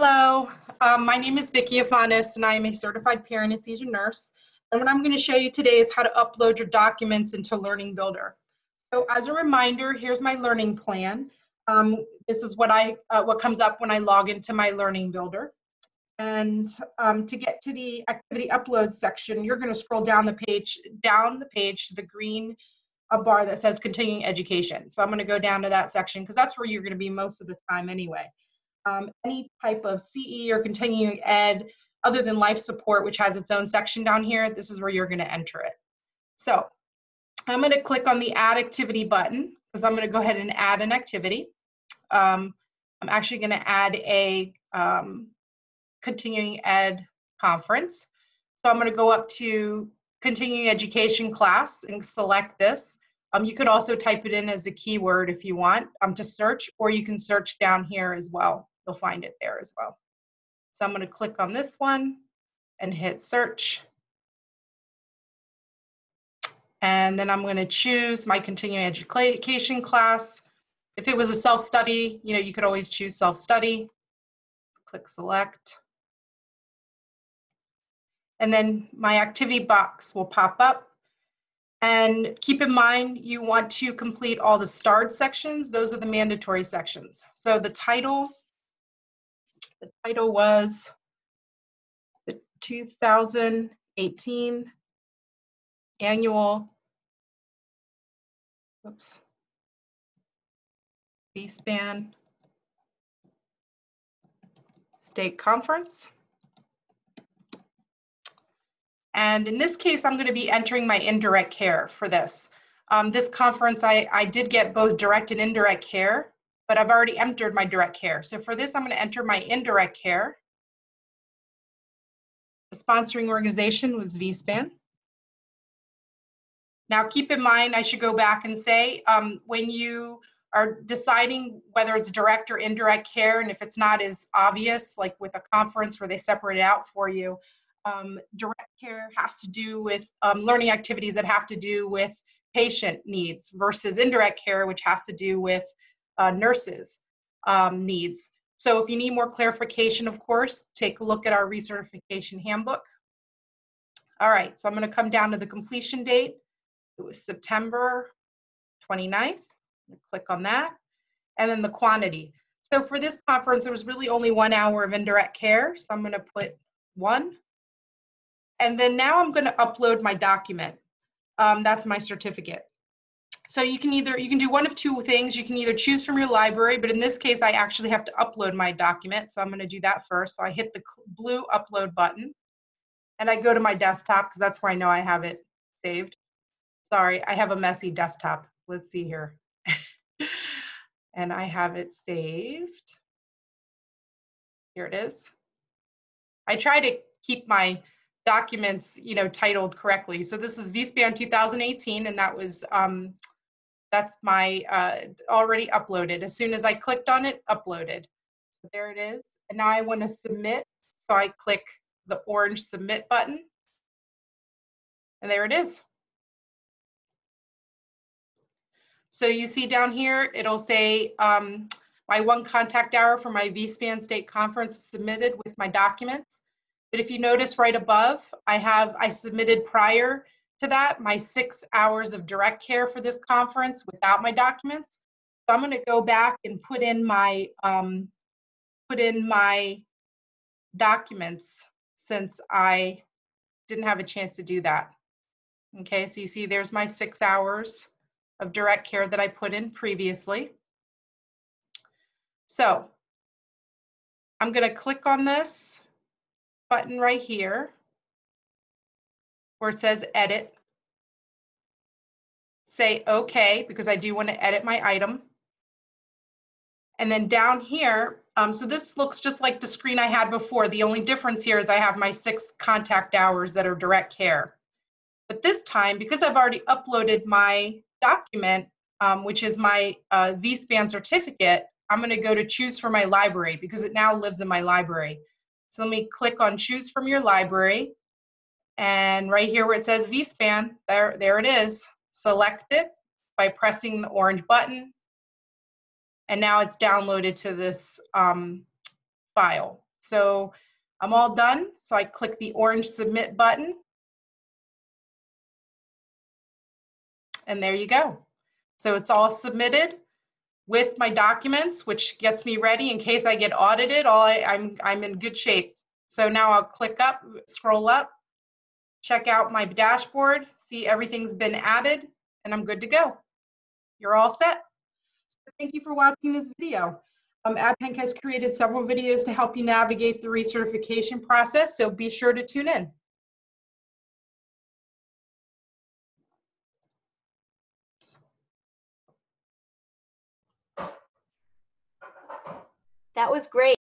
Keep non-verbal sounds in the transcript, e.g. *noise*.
Hello, um, my name is Vicki Afanis and I am a certified perianesthesia nurse. And what I'm going to show you today is how to upload your documents into Learning Builder. So as a reminder, here's my learning plan. Um, this is what I uh, what comes up when I log into my Learning Builder. And um, to get to the activity upload section, you're going to scroll down the page, down the page to the green uh, bar that says continuing education. So I'm going to go down to that section because that's where you're going to be most of the time anyway um, any type of CE or continuing ed other than life support, which has its own section down here, this is where you're gonna enter it. So I'm gonna click on the add activity button because I'm gonna go ahead and add an activity. Um, I'm actually gonna add a um, continuing ed conference. So I'm gonna go up to continuing education class and select this. Um, you could also type it in as a keyword if you want um, to search, or you can search down here as well. You'll find it there as well. So I'm going to click on this one and hit search. And then I'm going to choose my continuing education class. If it was a self-study, you know, you could always choose self-study. Click select. And then my activity box will pop up and keep in mind, you want to complete all the starred sections. Those are the mandatory sections. So the title, the title was the 2018 annual, oops, V-SPAN State Conference. And in this case, I'm going to be entering my indirect care for this. Um, this conference, I, I did get both direct and indirect care, but I've already entered my direct care. So for this, I'm going to enter my indirect care. The sponsoring organization was VSPAN. Now keep in mind, I should go back and say, um, when you are deciding whether it's direct or indirect care, and if it's not as obvious, like with a conference where they separate it out for you, um, direct care has to do with um, learning activities that have to do with patient needs versus indirect care, which has to do with uh, nurses' um, needs. So if you need more clarification, of course, take a look at our recertification handbook. All right, so I'm gonna come down to the completion date. It was September 29th. Click on that. And then the quantity. So for this conference, there was really only one hour of indirect care. So I'm gonna put one. And then now I'm gonna upload my document. Um, that's my certificate. So you can either, you can do one of two things. You can either choose from your library, but in this case, I actually have to upload my document. So I'm gonna do that first. So I hit the blue upload button and I go to my desktop because that's where I know I have it saved. Sorry, I have a messy desktop. Let's see here. *laughs* and I have it saved. Here it is. I try to keep my documents, you know, titled correctly. So this is VSPAN 2018, and that was, um, that's my uh, already uploaded. As soon as I clicked on it, uploaded. So there it is. And now I want to submit. So I click the orange submit button. And there it is. So you see down here, it'll say um, my one contact hour for my VSPAN state conference submitted with my documents. But if you notice right above, I have, I submitted prior to that my six hours of direct care for this conference without my documents. So I'm gonna go back and put in my, um, put in my documents since I didn't have a chance to do that. Okay, so you see there's my six hours of direct care that I put in previously. So I'm gonna click on this button right here where it says edit. Say okay, because I do want to edit my item. And then down here, um, so this looks just like the screen I had before. The only difference here is I have my six contact hours that are direct care. But this time, because I've already uploaded my document, um, which is my uh, VSPAN certificate, I'm going to go to choose from my library because it now lives in my library. So let me click on choose from your library. And right here where it says VSPAN, there, there it is. Select it by pressing the orange button. And now it's downloaded to this um, file. So I'm all done. So I click the orange submit button. And there you go. So it's all submitted with my documents, which gets me ready in case I get audited. All I, I'm I'm in good shape. So now I'll click up, scroll up, check out my dashboard, see everything's been added, and I'm good to go. You're all set. So thank you for watching this video. Um, ABPANC has created several videos to help you navigate the recertification process, so be sure to tune in. That was great.